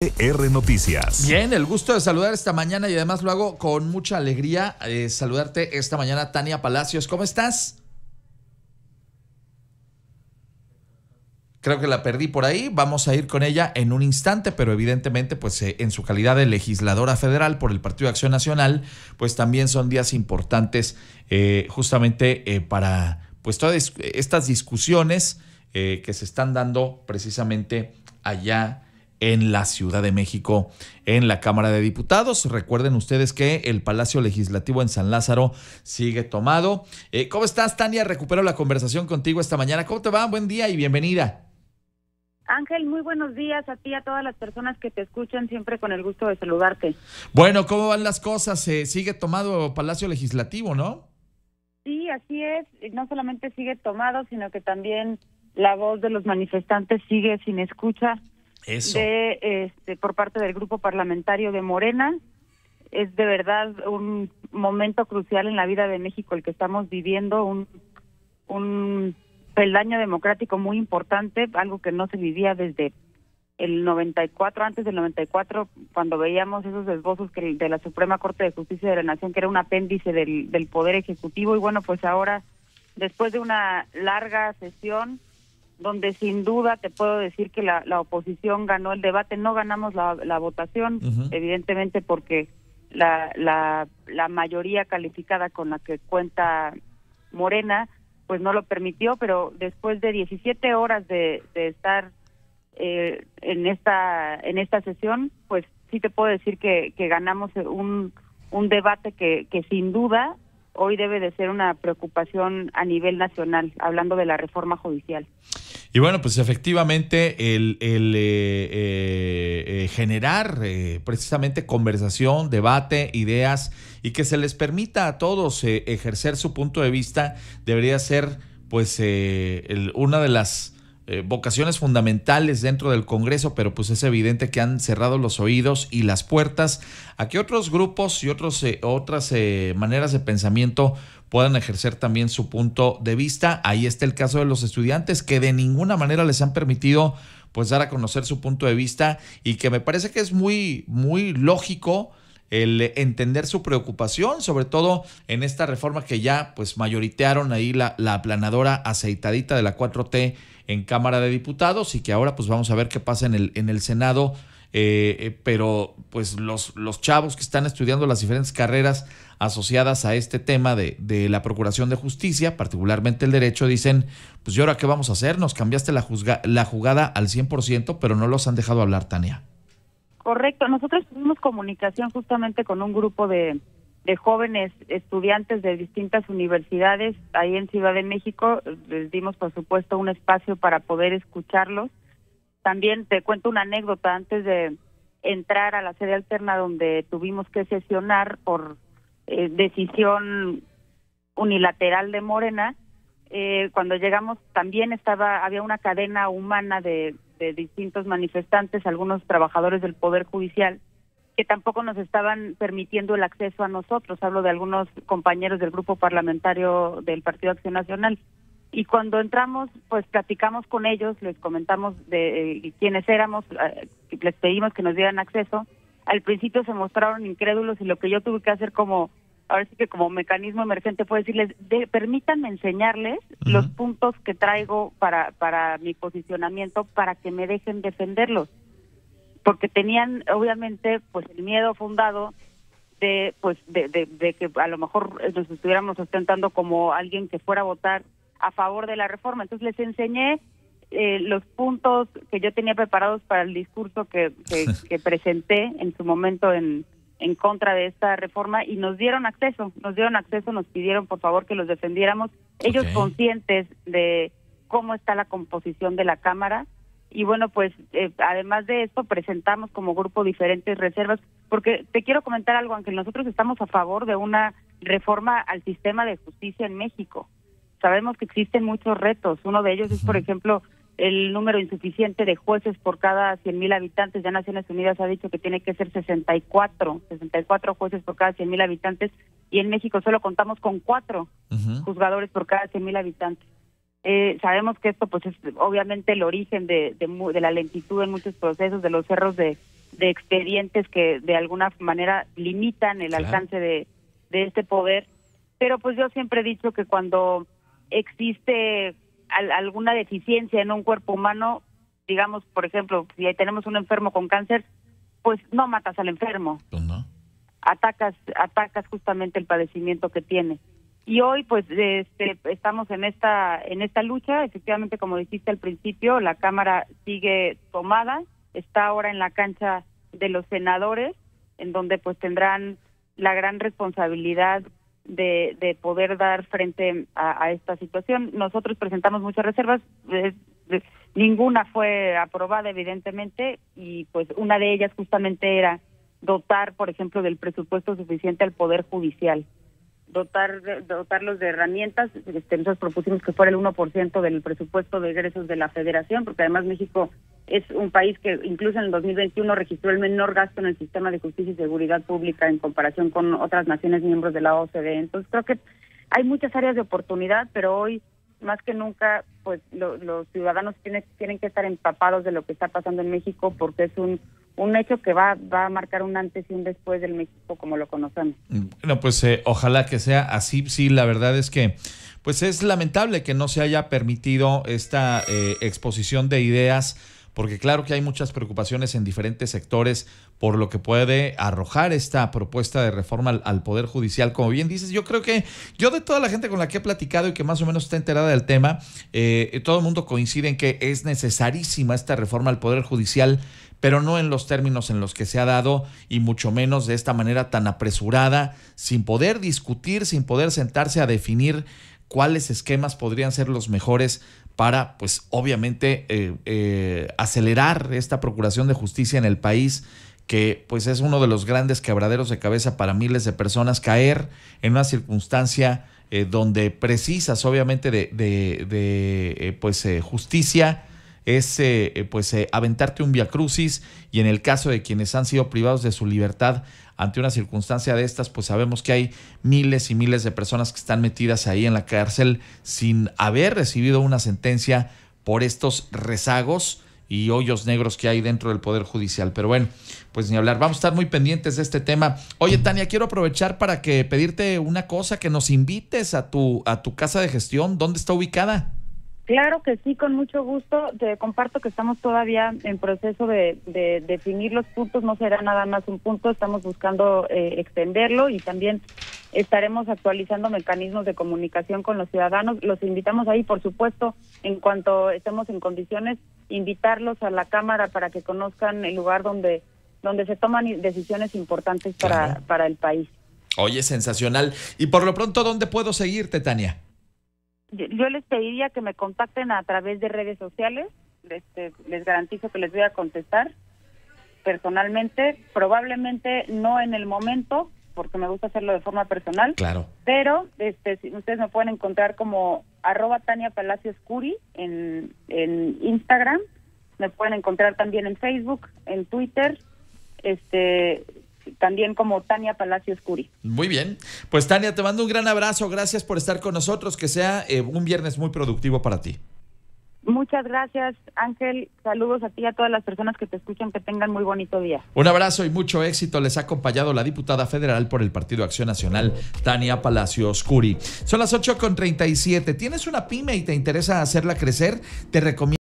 R Noticias. Bien, el gusto de saludar esta mañana y además lo hago con mucha alegría eh, saludarte esta mañana, Tania Palacios. ¿Cómo estás? Creo que la perdí por ahí. Vamos a ir con ella en un instante, pero evidentemente, pues eh, en su calidad de legisladora federal por el Partido de Acción Nacional, pues también son días importantes eh, justamente para pues todas estas discusiones que se están dando precisamente allá en la Ciudad de México, en la Cámara de Diputados. Recuerden ustedes que el Palacio Legislativo en San Lázaro sigue tomado. Eh, ¿Cómo estás, Tania? Recupero la conversación contigo esta mañana. ¿Cómo te va? Buen día y bienvenida. Ángel, muy buenos días a ti y a todas las personas que te escuchan, siempre con el gusto de saludarte. Bueno, ¿cómo van las cosas? Eh, sigue tomado Palacio Legislativo, ¿no? Sí, así es. No solamente sigue tomado, sino que también la voz de los manifestantes sigue sin escucha De este por parte del grupo parlamentario de Morena. Es de verdad un momento crucial en la vida de México el que estamos viviendo, un un peldaño democrático muy importante, algo que no se vivía desde el 94, antes del 94, cuando veíamos esos esbozos que de la Suprema Corte de Justicia de la Nación, que era un apéndice del, del Poder Ejecutivo, y bueno, pues ahora, después de una larga sesión, donde sin duda te puedo decir que la, la oposición ganó el debate, no ganamos la, la votación, evidentemente porque la, la, la mayoría calificada con la que cuenta Morena, pues no lo permitió, pero después de 17 horas de, de estar eh, en esta en esta sesión, pues sí te puedo decir que, que ganamos un, un debate que, que sin duda hoy debe de ser una preocupación a nivel nacional, hablando de la reforma judicial. Y bueno, pues efectivamente el, el, eh, eh, eh, generar eh, precisamente conversación, debate, ideas y que se les permita a todos eh, ejercer su punto de vista debería ser pues eh, el- una de las eh, vocaciones fundamentales dentro del Congreso, pero pues es evidente que han cerrado los oídos y las puertas a que otros grupos y otros, eh, otras eh, maneras de pensamiento puedan ejercer también su punto de vista. Ahí está el caso de los estudiantes que de ninguna manera les han permitido pues dar a conocer su punto de vista y que me parece que es muy muy lógico el entender su preocupación, sobre todo en esta reforma que ya pues mayoritearon ahí la, la aplanadora aceitadita de la 4T en Cámara de Diputados y que ahora pues vamos a ver qué pasa en el, en el Senado. eh, eh, pero pues los, los chavos que están estudiando las diferentes carreras asociadas a este tema de, de la Procuración de Justicia, particularmente el derecho, dicen, pues ¿y ahora qué vamos a hacer? Nos cambiaste la, juzga- la jugada al 100%, pero no los han dejado hablar, Tania. Correcto, nosotros tuvimos comunicación justamente con un grupo de, jóvenes estudiantes de distintas universidades ahí en Ciudad de México, les dimos por supuesto un espacio para poder escucharlos. También te cuento una anécdota antes de entrar a la sede alterna donde tuvimos que sesionar por eh, decisión unilateral de Morena. Eh, cuando llegamos también estaba había una cadena humana de, de distintos manifestantes, algunos trabajadores del Poder Judicial, que tampoco nos estaban permitiendo el acceso a nosotros. Hablo de algunos compañeros del grupo parlamentario del Partido Acción Nacional. Y cuando entramos, pues platicamos con ellos, les comentamos de eh, quiénes éramos, eh, les pedimos que nos dieran acceso. Al principio se mostraron incrédulos y lo que yo tuve que hacer como, ahora sí que como mecanismo emergente fue decirles, de, permítanme enseñarles los puntos que traigo para, para mi posicionamiento para que me dejen defenderlos. Porque tenían, obviamente, pues el miedo fundado de pues de, de, de que a lo mejor nos estuviéramos ostentando como alguien que fuera a votar a favor de la reforma. Entonces les enseñé eh, los puntos que yo tenía preparados para el discurso que, que, que presenté en su momento en, en contra de esta reforma y nos dieron acceso, nos dieron acceso, nos pidieron por favor que los defendiéramos, ellos conscientes de cómo está la composición de la Cámara. Y bueno, pues eh, además de esto presentamos como grupo diferentes reservas, porque te quiero comentar algo, aunque nosotros estamos a favor de una reforma al sistema de justicia en México. Sabemos que existen muchos retos, uno de ellos es, por ejemplo, el número insuficiente de jueces por cada 100.000 habitantes. Ya Naciones Unidas ha dicho que tiene que ser 64, 64 jueces por cada 100.000 habitantes y en México solo contamos con cuatro juzgadores por cada 100.000 habitantes. Eh, sabemos que esto pues es obviamente el origen de, de, de la lentitud en muchos procesos, de los cerros de, de expedientes que de alguna manera limitan el alcance de, de este poder. Pero pues yo siempre he dicho que cuando existe alguna deficiencia en un cuerpo humano, digamos, por ejemplo, si tenemos un enfermo con cáncer, pues no matas al enfermo. Pues no. Atacas, atacas justamente el padecimiento que tiene. Y hoy, pues, este, estamos en esta, en esta lucha. Efectivamente, como dijiste al principio, la Cámara sigue tomada. Está ahora en la cancha de los senadores, en donde pues tendrán la gran responsabilidad de, de poder dar frente a, esta situación. Nosotros presentamos muchas reservas, ninguna fue aprobada evidentemente y pues una de ellas justamente era dotar, por ejemplo, del presupuesto suficiente al Poder Judicial dotar dotarlos de herramientas. Este, nosotros propusimos que fuera el 1% del presupuesto de egresos de la Federación, porque además México es un país que incluso en el 2021 registró el menor gasto en el sistema de justicia y seguridad pública en comparación con otras naciones miembros de la OCDE. Entonces creo que hay muchas áreas de oportunidad, pero hoy más que nunca, pues los ciudadanos tienen, tienen que estar empapados de lo que está pasando en México porque es un, un hecho que va, va a marcar un antes y un después del México como lo conocemos. Bueno, pues eh, ojalá que sea así. Sí, la verdad es que pues es lamentable que no se haya permitido esta eh, exposición de ideas porque claro que hay muchas preocupaciones en diferentes sectores por lo que puede arrojar esta propuesta de reforma al, Poder Judicial. Como bien dices, yo creo que yo de toda la gente con la que he platicado y que más o menos está enterada del tema, eh, todo el mundo coincide en que es necesarísima esta reforma al Poder Judicial pero no en los términos en los que se ha dado y mucho menos de esta manera tan apresurada, sin poder discutir, sin poder sentarse a definir cuáles esquemas podrían ser los mejores para, pues obviamente, eh, eh, acelerar esta procuración de justicia en el país que pues es uno de los grandes quebraderos de cabeza para miles de personas, caer en una circunstancia eh, donde precisas obviamente de, de, pues justicia, es pues aventarte un viacrucis y en el caso de quienes han sido privados de su libertad ante una circunstancia de estas, pues sabemos que hay miles y miles de personas que están metidas ahí en la cárcel sin haber recibido una sentencia por estos rezagos y hoyos negros que hay dentro del Poder Judicial. Pero bueno, pues ni hablar, vamos a estar muy pendientes de este tema. Oye, Tania, quiero aprovechar para que pedirte una cosa, que nos invites a tu, a tu casa de gestión. ¿Dónde está ubicada? Claro que sí, con mucho gusto. Te comparto que estamos todavía en proceso de, definir los puntos, no será nada más un punto, estamos buscando eh, extenderlo y también estaremos actualizando mecanismos de comunicación con los ciudadanos. Los invitamos ahí, por supuesto, en cuanto estemos en condiciones, invitarlos a la Cámara para que conozcan el lugar donde, donde se toman decisiones importantes para, para el país. Oye, sensacional. Y por lo pronto, ¿dónde puedo seguirte, Tania? Yo les pediría que me contacten a través de redes sociales. Este, les garantizo que les voy a contestar personalmente, probablemente no en el momento, porque me gusta hacerlo de forma personal. Claro. Pero este, si ustedes me pueden encontrar como arroba Tania Palacios Curi en, en Instagram, me pueden encontrar también en Facebook, en Twitter, este también como Tania Palacios Curi. Muy bien. Pues Tania, te mando un gran abrazo. Gracias por estar con nosotros. Que sea eh, un viernes muy productivo para ti. Muchas gracias, Ángel. Saludos a ti y a todas las personas que te escuchan. Que tengan muy bonito día. Un abrazo y mucho éxito. Les ha acompañado la diputada federal por el Partido Acción Nacional, Tania Palacios Curi. Son las 8 con 37. ¿Tienes una pyme y te interesa hacerla crecer? Te recomiendo